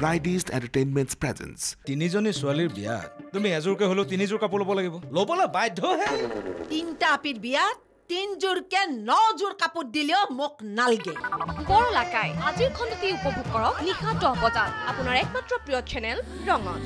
ব্ৰাইডিষ্ট entertainment presence তিনিজনী ছোৱালীৰ বিয়াত। তুমি এযোৰকে হ'লেও তিনিযোৰ কাপোৰ ল'ব লাগিব। ল'বলৈ বাধ্যহে তিনিটা আপিত বিয়াত তিনযোৰকে নযোৰ কাপোৰ দিলেও মোক নালগে। বৰলাকাই আজিৰ খণ্ডটি উপভোগ কৰক নিশা দহ বজাত। আপোনাৰ একমাত্ৰ প্ৰিয় চেনেল ৰঙত।